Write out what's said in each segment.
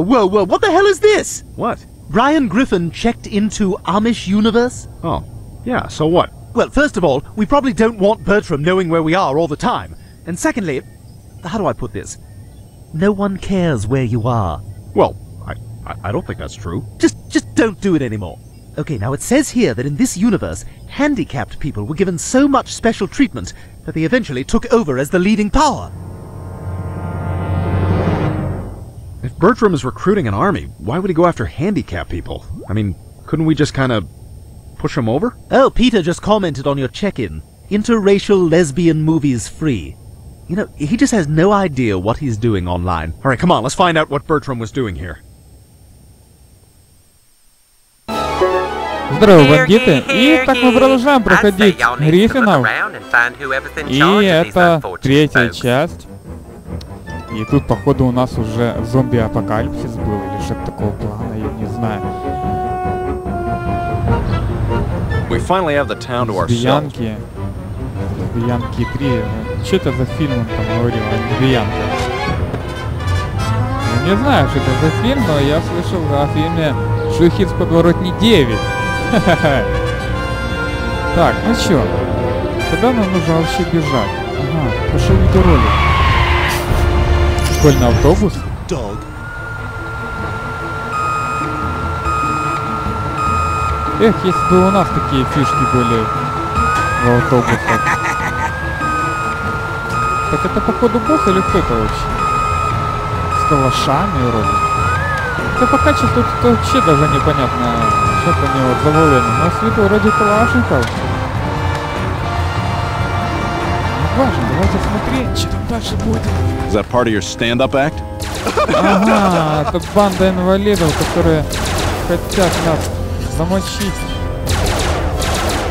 Whoa, whoa, whoa, what the hell is this? What? Brian Griffin checked into Amish Universe? Oh, yeah, so what? Well, first of all, we probably don't want Bertram knowing where we are all the time. And secondly, how do I put this? No one cares where you are. Well, I, I, I don't think that's true. Just just don't do it anymore. Okay, now it says here that in this universe, handicapped people were given so much special treatment that they eventually took over as the leading power. If Bertram is recruiting an army, why would he go after handicapped people? I mean, couldn't we just kind of push him over? Oh, Peter just commented on your check-in. Interracial lesbian movies free. You know, he just has no idea what he's doing online. All right, come on, let's find out what Bertram was doing here. Здорово, бандиты! И так мы продолжаем проходить Гриффинов. И это третья часть. И тут, походу, у нас уже зомби-апокалипсис был или что-то такого плана, я не знаю. We finally have the town to. Лесбиянки. Лесбиянки 3. Что это за фильм он там говорил о лесбиянках? Я не знаю, что это за фильм, но я слышал о фильме «Шлюхи с подворотни 9». Так, ну чё? Куда нам нужно вообще бежать? Ага, пошел видеоролик. Школьный автобус? Эх, если бы у нас такие фишки были в автобусах. Так это походу босс или кто это вообще? С калашами вроде. Да пока что тут вообще даже непонятно, что по него завалено. Но с виду вроде калашников. Важно, давайте смотреть, что там дальше будет. Is that part of your stand-up act? Ага, это банда инвалидов, которые хотят нас замочить.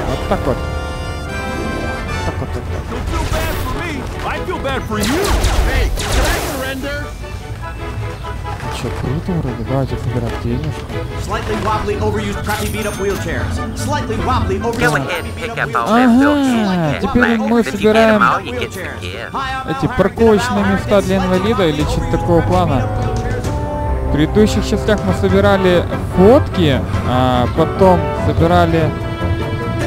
Вот так вот. Так вот. вот так. Че, круто вроде. Давайте собирать денежку. Slightly wobbly, overused, crappy beat-up wheelchairs. Slightly wobbly, overused, crappy up теперь мы собираем эти парковочные места для инвалида или что-то такого плана. В предыдущих частях мы собирали фотки, а потом собирали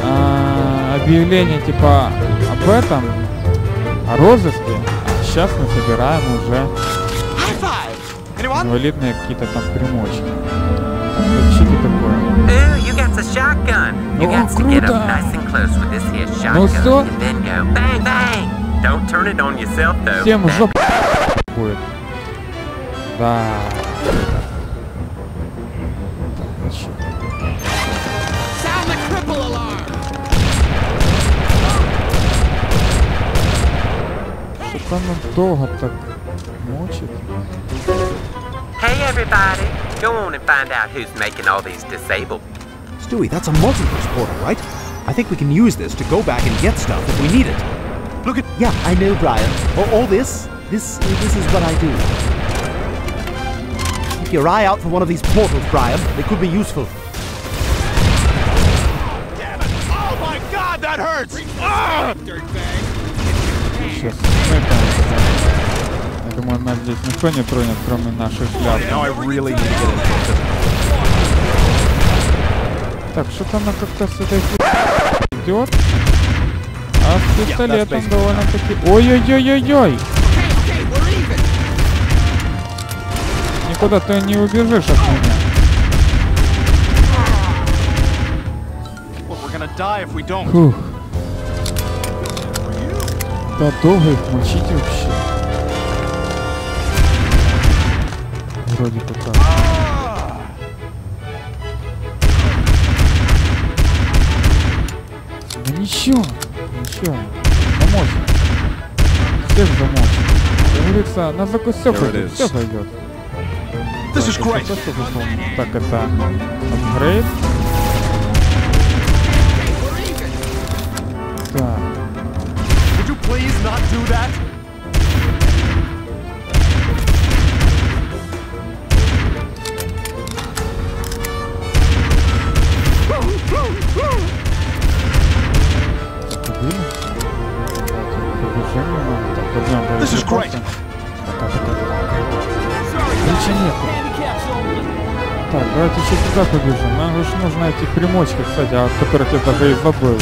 а, объявления типа об этом, о розыске. А сейчас мы собираем уже инвалидные какие-то там примочки. Что это такое? Oh, get круто. Ну though. Всем That- жоп будет. Да. Ну. Что-то оно долго так мочит. Hey everybody, go on and find out who's making all these disabled. Stewie, that's a multiverse portal, right? I think we can use this to go back and get stuff if we need it. Look at... Yeah, I know, Brian. For all this, this, this is what I do. Keep your eye out for one of these portals, Brian. They could be useful. Damn it! Oh my god, that hurts! Ah! Dirtbag! Shit. Думаю, нас здесь никто не тронет, кроме наших this. Так, что-то она как-то с этой идет. А с пистолетом basically довольно-таки... Ой-ой-ой-ой-ой! Никуда ты не убежишь от меня. Фух. Да долго их мочить вообще. Вроде бы так. Да ничего, ничего. Замочь. Всех замочь. Как говорится, на закус все There it пойдет, is. все пойдет. This is great. Так, это апгрейд. Сюда побежим. Нам же нужно эти примочки, кстати, о которых я даже и забыл.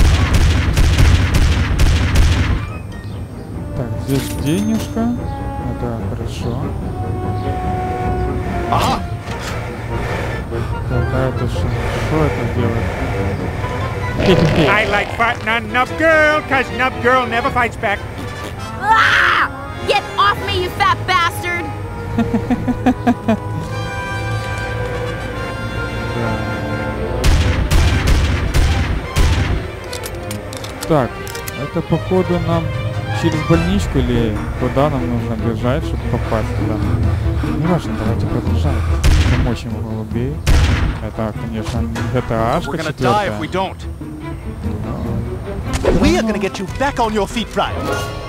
Так, здесь денежка. Это хорошо. Так, а это что? Что это делает? I like fighting on Nub Girl, cause Nub Girl never fights back. Ah! Get off me, you fat bastard! Так, это походу нам через больничку или куда нам нужно бежать, чтобы попасть туда? Не важно, давайте продолжаем. Помочь ему голубей. Это, конечно, это Ашка четвертая. We are gonna get you back on your feet, Brian.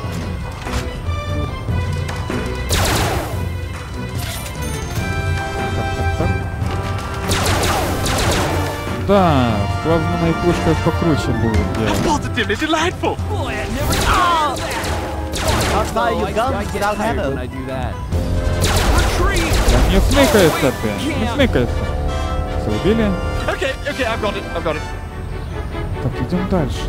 Fire your guns without ammo. Да не смыкается ты, не смыкается. Все убили? Okay, okay, I've got it. I've got it. Так, идем дальше.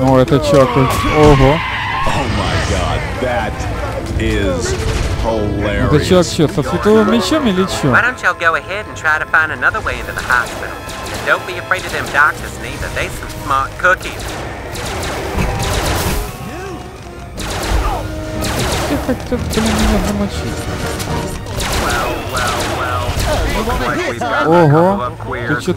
Ну, это чё? Ого. Oh my god, that is hilarious. чё, со световым мечом или чё? Why don't y'all go ahead and try to find another way into the hospital? And don't be afraid of them doctors neither. They some smart cookies. Все хотят, блин, меня замочить. Well, well, well. Looks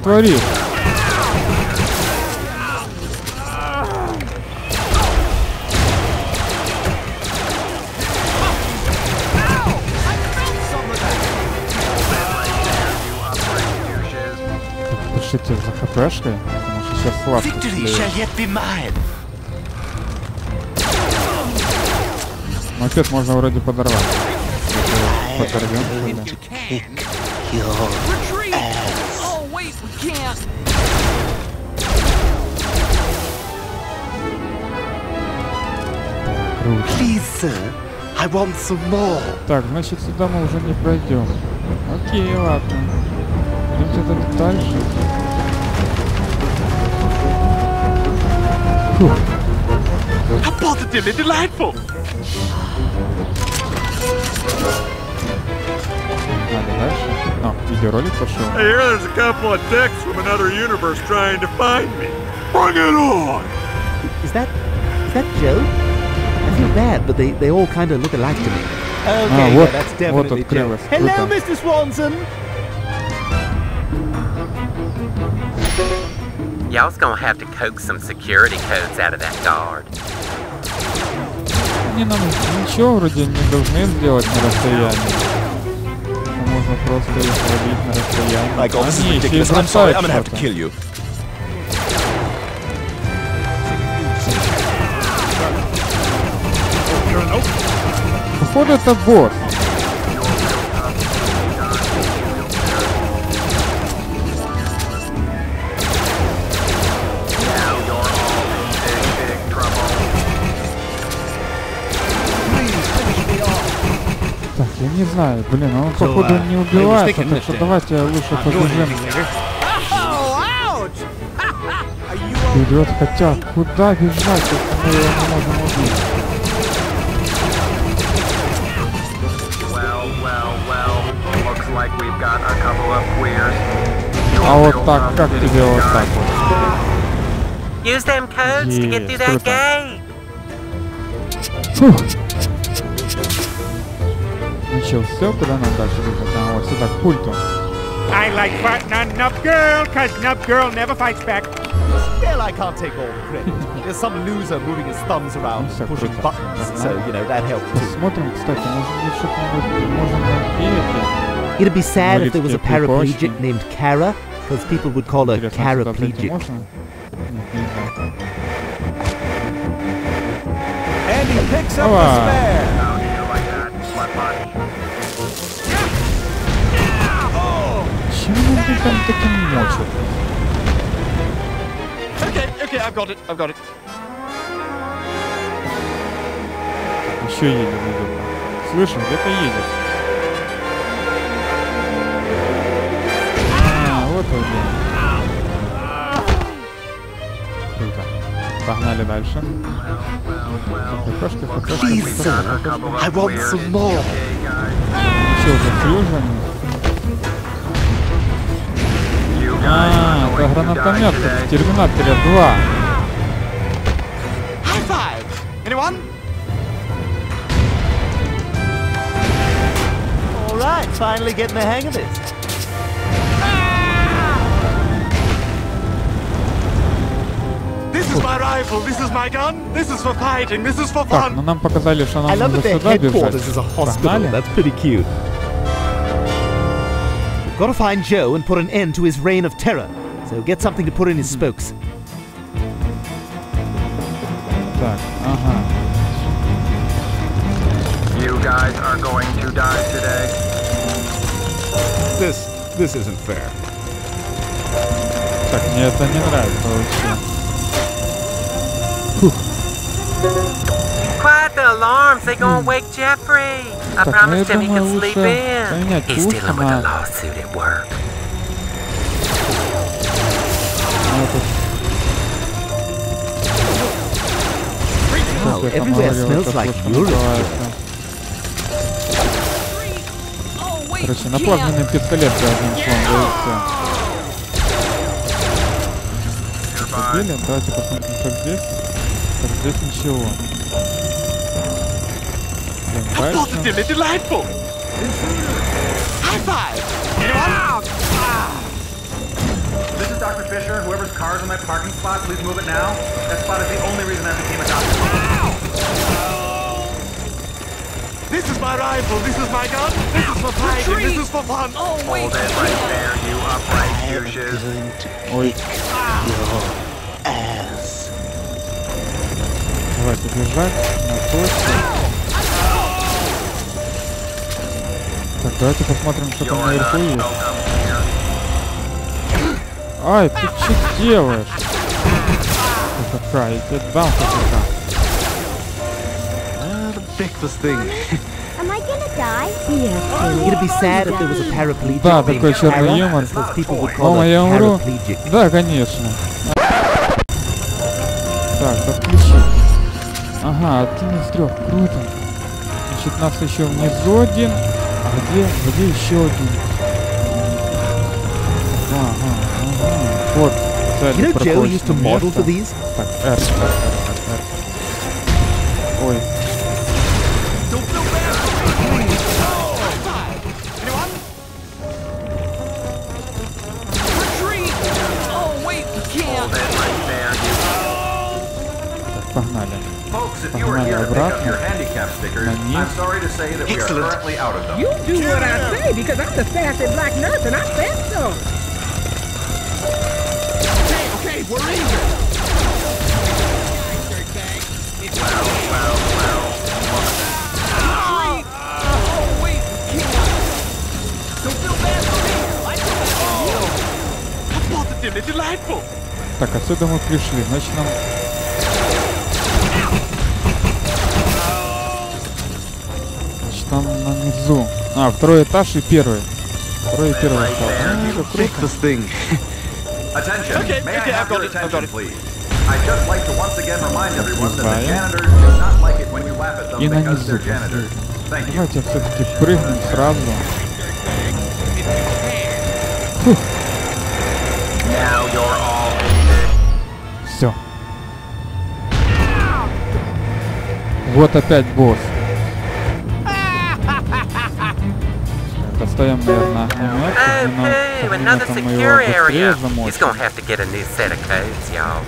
Хпшкой, потому что сейчас be mine. Мопед можно вроде подорвать. Это Подорвем, more. Так, значит сюда мы уже не пройдем. Окей, ладно. Идемте тогда дальше. Фух, How positively delightful. надо дальше. А, видеоролик пошел. I hear there's a couple of dicks from another universe trying to find me. Bring it on! Is that is that Joe? I feel bad, but they, they all kind of look alike to me. Okay, вот- yeah, that's вот definitely Joe. открылось. Hello, Круто. Mr. Swanson. Y'all's gonna have to coax some security codes out of that guard. Не нам ничего вроде не должны сделать на расстоянии. Можно просто их ловить на расстоянии. My god, this is Они еще и ridiculous. I'm sorry, бросают I'm gonna have to что-то. kill you. Походу это босс. Не знаю, блин, он походу uh, не убивается, так что давайте лучше побежим вперед, хотя куда бежать, если мы его не можем убить? А вот так, как тебе вот так вот? Use them codes to get through that gate. Фух. Ну чё, все, куда нам дальше бежать? А, вот сюда, к пульту. I like fighting on Nub Girl, cause Nub Girl never fights back. Well, I can't take all the credit. There's some loser moving his thumbs around, Ну, всё, pushing круто. buttons, so you know that helps too. Посмотрим, кстати, может быть что-нибудь можем найти эти. It'd be sad if there was a Инвалидские paraplegic припочки. named Kara, because people would call her Интересно, сюда зайти paraplegic. можно? Нет, нельзя. And he picks up Ова. the spare. Они там таким мочат? Okay, okay, I've got it. I've got it. еще едет где-то. Слышу, где-то едет. А, вот он где. Круто. Погнали дальше. Want some more. Еще уже. А, это гранатомет, в Терминаторе 2. High five! Anyone? All right, finally getting the hang of this. This is my rifle, this is my gun, this is for fighting, this is for Так, ну нам показали, что нам their сюда бежать. Погнали. That's pretty cute. We've got to find Joe and put an end to his reign of terror. So get something to put in his spokes. Так, ага. You guys are going to die today. This this isn't fair. Так, мне это не нравится вообще. Quiet the alarms, they gonna wake Jeffrey. I Так, ну я promised him he думаю, could sleep лучше in. поменять He's пушку dealing with a на lawsuit at work. на этот. Wow, Как я там everywhere говорил, smells эта like пушка urine. называется. Короче, на плазменный пистолет, да, одним словом, да и все. Побили, давайте посмотрим, что здесь. Так, здесь ничего. Блин, дальше. Positively delightful! High five! Anyone? This is Dr. Fisher. Whoever's car's in my parking spot, please move it now. That spot is the only reason I became a doctor. This is my rifle, this is my gun, this is for fighting, this is for fun! Hold it right there, you upright douches. Ой, Ass. давайте бежать на точку. Так, давайте посмотрим, что там наверху есть. Ай, ты что делаешь? ХХ, я тебе дам ХХ. Fix this thing. Am I gonna die? You're gonna be sad if there was a paraplegic. Да, такой черный юмор. Мама, я умру. Да, конечно. Так, подключи. Ага, один из трех. Круто. Значит, нас еще внизу один. А где, где еще один? Ага, ага. Вот. You Цель know Joe used to прокольное model for место. these? Так, R, R, R, R. Ой. if you were Погнали here to pick up обратно. your handicap stickers, На низ. I'm sorry to say that we are Excellent. currently out of them. You do what I say because I'm the sassy black nurse and I said so. Okay, we're even! Well, well, well. Positively delightful! Так, отсюда мы пришли. Значит, нам... нанизу. А, второй этаж и первый. Второй и первый этаж. Ну, это Fix круто. I'd just like to once again remind everyone that the not like it when you laugh at them И на because низу they're janitors. Thank you. Давайте все-таки прыгнем сразу. Now you're all aided. Все. Вот опять босс. get a new set of codes, y'all.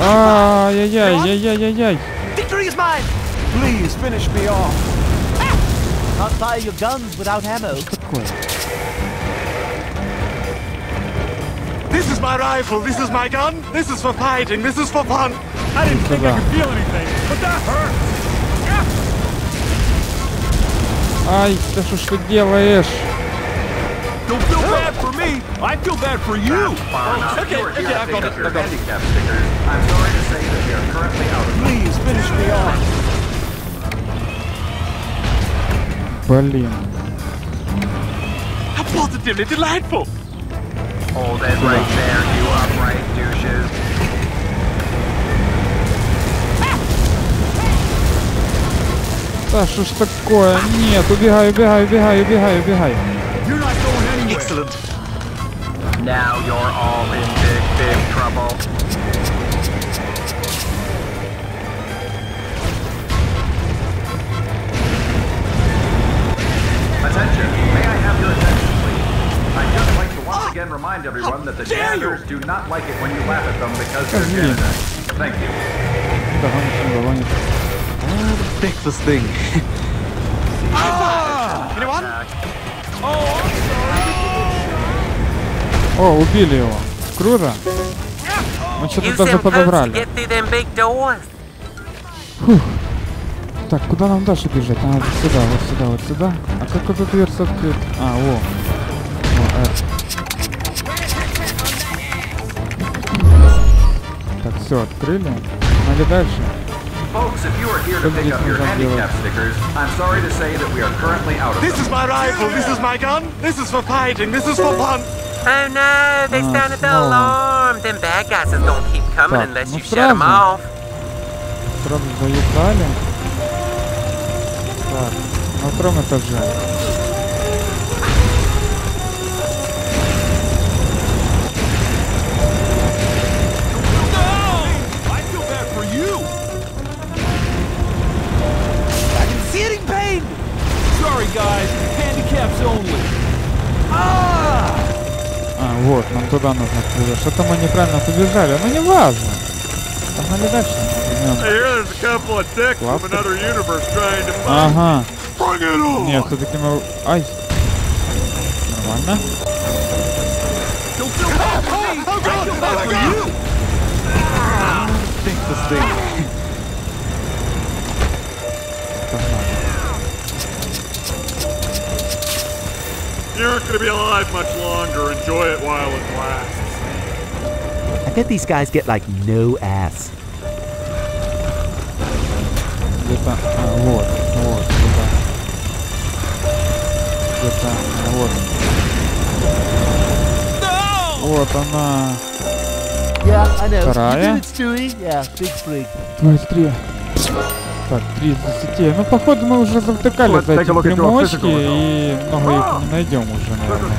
Ай-яй-яй, яй-яй-яй-яй. Victory is mine! Please finish me off. Can't fire your guns without ammo. Такое. This is my rifle, this is my gun, this is for fighting, this is for fun! I didn't think I Да. could feel anything, but that hurt. Ай, да что ж ты делаешь? Don't feel bad for me! me. I feel bad for you. Far enough. okay, You are here okay, to I've pick got up it. your I've got it. handicap stickers. I'm sorry to say that we are currently out of them. Please finish me off. Блин. How positively delightful. Hold it right there, you upright douches. Да что ж такое? Нет, убегай, убегай, убегай, убегай, убегай. You're not going anywhere. Excellent. Now you're all in big, big trouble. Attention, may I have your attention, please? I'd just like to once again remind everyone that the dare you! janitors do not like it when you laugh at them because they're Козлин. janitors. Thank you. Догонишь. Fix this thing. Anyone? О, убили его. Круто. Мы что-то даже подобрали. get through them big doors. Так, куда нам дальше бежать? А, вот сюда, вот сюда, вот сюда. А как эта дверца открыть? А, во. Во, это. Так, все, открыли. Надо дальше. Folks, if you are here to Что pick здесь up your нужно handicap делать? stickers, I'm sorry to say that we are currently out of This them. is my rifle. This is my gun. This is for fighting. This is for fun. Oh no, they Ah, sounded the снова. alarm. Them bad guys is gonna keep coming Так, unless ну you shut them сразу. off. Сразу заехали. Так, на втором этаже. Guys. Handicaps only. А, вот, нам туда нужно побежать. Что-то мы неправильно побежали, но не важно. Дальше. Trying to find Ага. Нет, все-таки мы... Ай. Нормально. Don't feel bad You aren't going to be alive much longer. Enjoy it while it lasts. I bet these guys get like no ass. Где-то... А, вот, вот, сюда. Где-то... а, вот. Вот она. Yeah, I know. Вторая. You do it, Stewie. Yeah, big freak. Быстрее. Так, 3 из 10. Ну, походу, мы уже завтыкали за эти physical и много их не найдем уже, наверное.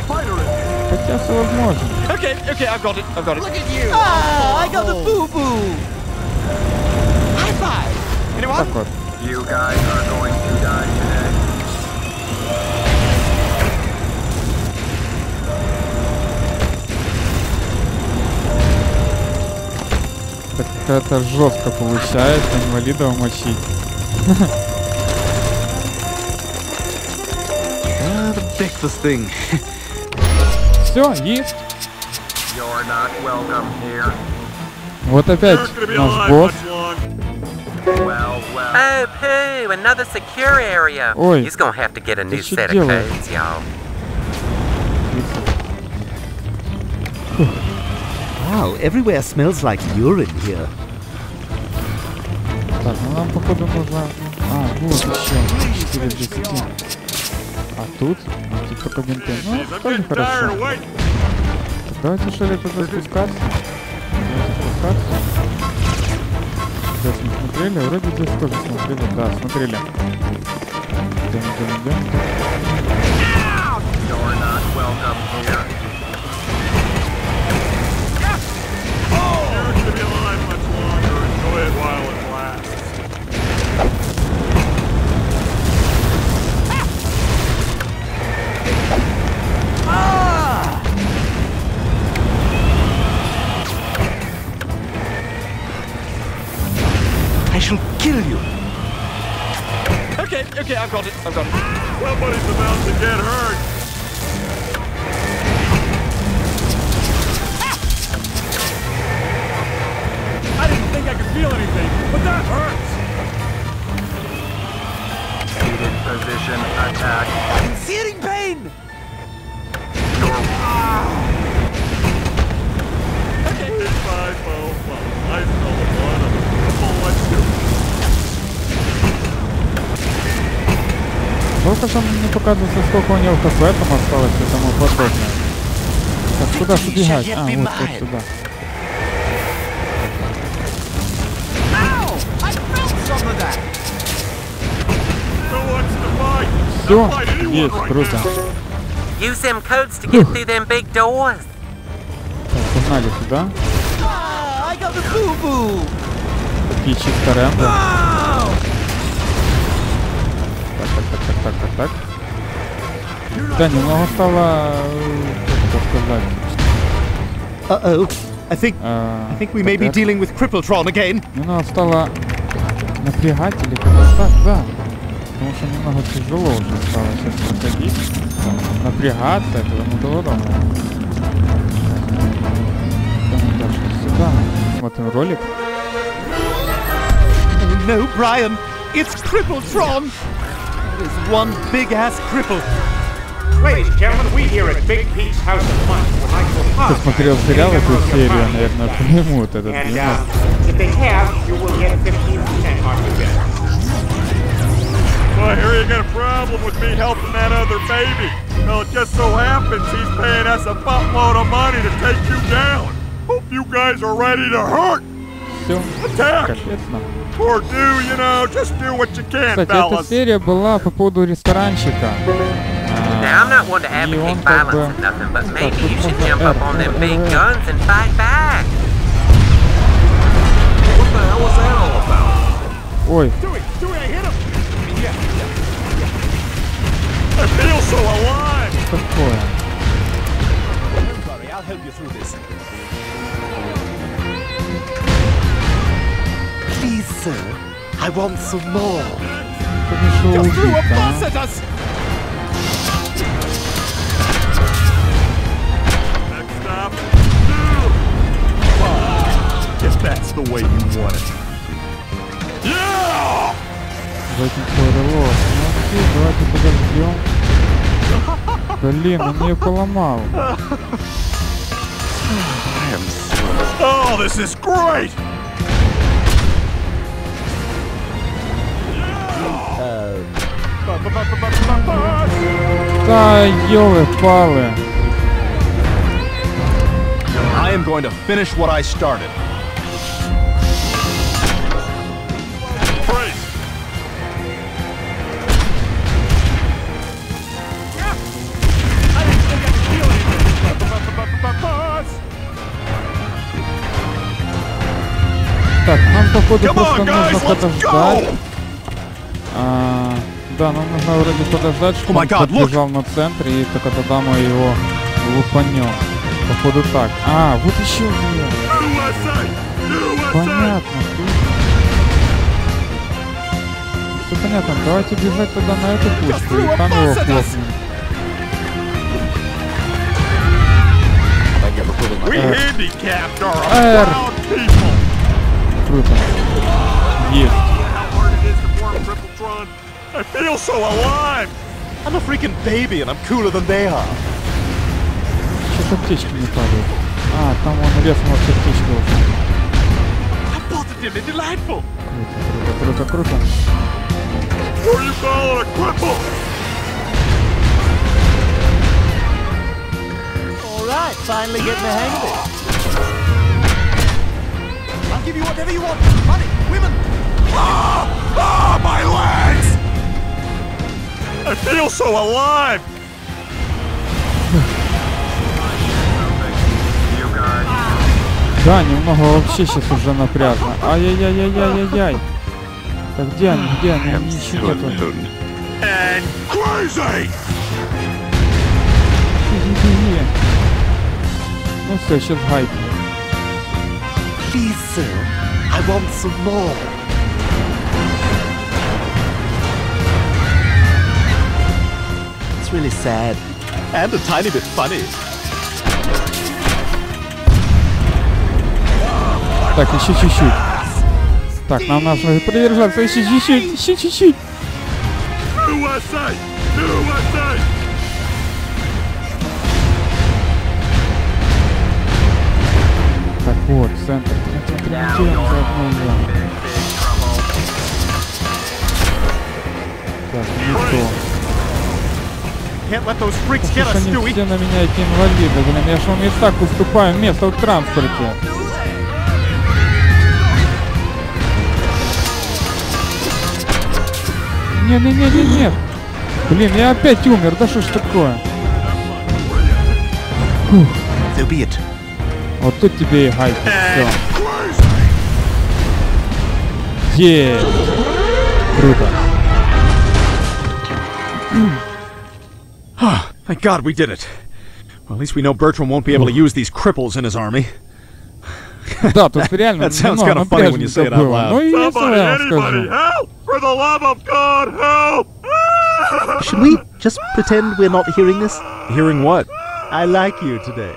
Хотя все возможно. Okay, okay, I've got it. I've got it. Look at you. Ah, I got the boo boo. High five. Anyone? Так вот. You guys are going to die это жестко получается инвалидов мочить. Все, есть. You're not here. Вот опять наш босс. Oh, poo, another secure area. Ой. You're gonna have to get a new что set of делаешь? codes, y'all. Wow, everywhere smells like urine here. Так, ну нам походу нужно... А, вот еще. 4 из 10. А тут? А тут только бинты. Ну, I'm тоже getting tired хорошо. of waiting. Так, давайте шарик уже спускаться. Давайте спускаться. Здесь мы смотрели, вроде здесь тоже смотрели. Да, смотрели. Идем, идем, идем. You're not welcome here. It while it lasts. I shall kill you. Okay, okay, I've got it. I've got it. Somebody's about to get hurt. feel anything, but that hurts! Seated position, attack. I'm seating pain! Your... Ah. Okay. Goodbye, Bo. Well, I fell upon him. Жалко, что мне не показывается, сколько у него хп там осталось и тому подобное. Так, куда же убегать? А, вот, вот сюда. Все, есть, круто. Use them codes to get through them big doors. Так, погнали сюда. I got the boo-boo! Такие чисто рэмбо. Так, так, так, так, так, так, так. Да, немного стало, э, как это сказать, Uh-oh. I think э, I think we may be так, dealing with Crippletron again. Немного стало напрягать или как-то так, да. Потому что немного тяжело уже стало сейчас проходить. Напрягаться и тому подобное. Идем дальше сюда. Смотрим ролик. Oh no, Brian! It's Crippletron! That is one big ass cripple. Ladies and gentlemen, we here at Big Pete's House of Fun would like to Кто apologize смотрел сериал эту серию, наверное, поймут этот And юмор. uh, if they have, you will get 15% off your bill. Well, I hear you got a problem with me helping that other baby. Well, it just so happens he's paying us a buttload of money to take you down. Hope you guys are ready to hurt. Все, Attack. капец нам. Or do, you know, just do what you can, Кстати, эта fellas. серия была по поводу ресторанчика. Now, I'm not one to И он advocate как бы... violence or nothing, but Так, maybe тут you should можно jump R, up on them R, big R, R. guns and fight back. What the hell was that all about? Ой, I'll help you through this. Please, sir, I want some more. Как же Just threw a убить, bus а? at us! Next stop. If that's the way you want it. Yeah! Давайте перелог. Ну окей, давайте подождем. Блин, он ее поломал. Oh, this is great! Да, елы-палы. I am going to finish what I started. Так, нам походу просто guys, нужно подождать. А, да, нам нужно вроде подождать, чтобы Oh my он look! подбежал на центр, и только тогда мы его лупанем. Походу так. А, вот еще! USA! Понятно. Все понятно. Давайте бежать тогда на эту пушку, и там его хлопнем. We handicapped people! Круто. Есть. How hard it is to form Crippletron? I feel so alive! I'm a freaking baby and I'm cooler than they are. Сейчас аптечки не падают. А, там он резнула аптечка уже. Positively delightful. Круто, круто, круто, круто. What are you calling a cripple? All right, finally getting the hang of it. I'll give you whatever you want. Money, women. Ah, my legs! I feel so alive! Да, немного вообще сейчас уже напряжно. Ай-яй-яй-яй-яй-яй. Так где они, где они? Еще нету. Ну все, сейчас гайки. Please, sir, I want some more. It's really sad. And a tiny bit funny. Так, еще чуть-чуть. Так, нам нужно продержаться еще чуть-чуть, еще чуть-чуть. USA! USA! Вот, центр. Это прилетело заодно я. Так, не то. Can't let those freaks get Слушай, us, они Stewie. все на меня эти инвалиды, блин, я ж вам и так уступаю место в транспорте. Не-не-не-не-нет. Блин, я опять умер, да что ж такое? Фух. So be it. Вот тут тебе и гайки. Все. Есть. Круто. Thank God we did it. Well, at least we know Bertram won't be able to use these cripples in his army. Да, тут реально That sounds немного kinda funny when you say it out напряжненько было. loud. Ну и весело, Somebody, я вам anybody, скажу. help! For the love of God, help! Should we just pretend we're not hearing this? Hearing what? I like you today.